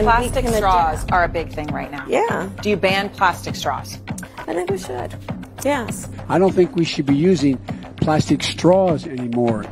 and plastic straws are a big thing right now. Yeah, Do you ban plastic straws? I think we should. Yes. I don't think we should be using plastic straws anymore.